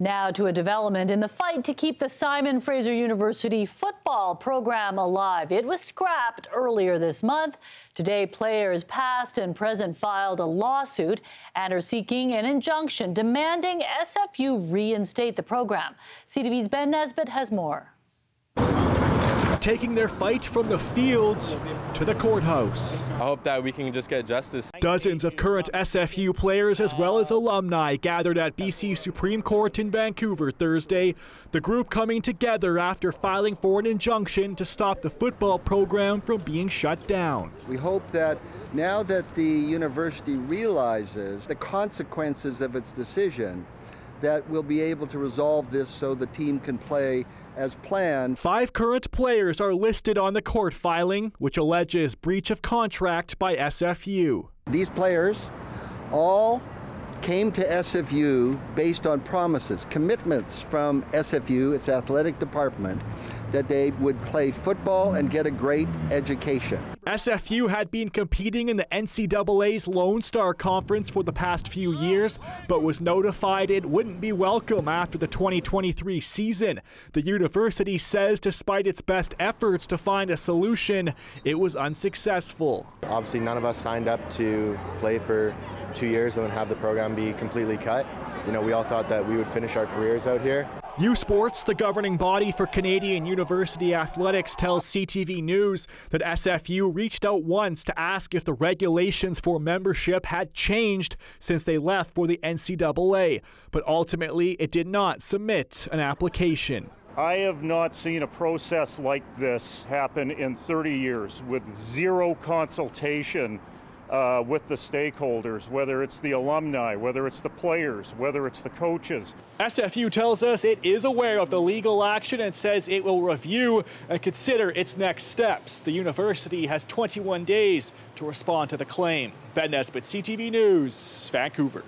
Now to a development in the fight to keep the Simon Fraser University football program alive. It was scrapped earlier this month. Today, players past and present filed a lawsuit and are seeking an injunction demanding SFU reinstate the program. CTV's Ben Nesbitt has more taking their fight from the fields to the courthouse. I hope that we can just get justice. Dozens of current SFU players as well as alumni gathered at BC Supreme Court in Vancouver Thursday. The group coming together after filing for an injunction to stop the football program from being shut down. We hope that now that the university realizes the consequences of its decision, that we'll be able to resolve this so the team can play as planned. Five current players are listed on the court filing, which alleges breach of contract by SFU. These players all came to SFU based on promises, commitments from SFU, its athletic department, that they would play football and get a great education. SFU had been competing in the NCAA's Lone Star Conference for the past few years, but was notified it wouldn't be welcome after the 2023 season. The university says despite its best efforts to find a solution, it was unsuccessful. Obviously, none of us signed up to play for two years and then have the program be completely cut. You know, we all thought that we would finish our careers out here. U Sports, the governing body for Canadian University Athletics, tells CTV News that SFU reached out once to ask if the regulations for membership had changed since they left for the NCAA, but ultimately it did not submit an application. I have not seen a process like this happen in 30 years with zero consultation uh, with the stakeholders, whether it's the alumni, whether it's the players, whether it's the coaches. SFU tells us it is aware of the legal action and says it will review and consider its next steps. The university has 21 days to respond to the claim. Ben Nesbitt, CTV News, Vancouver.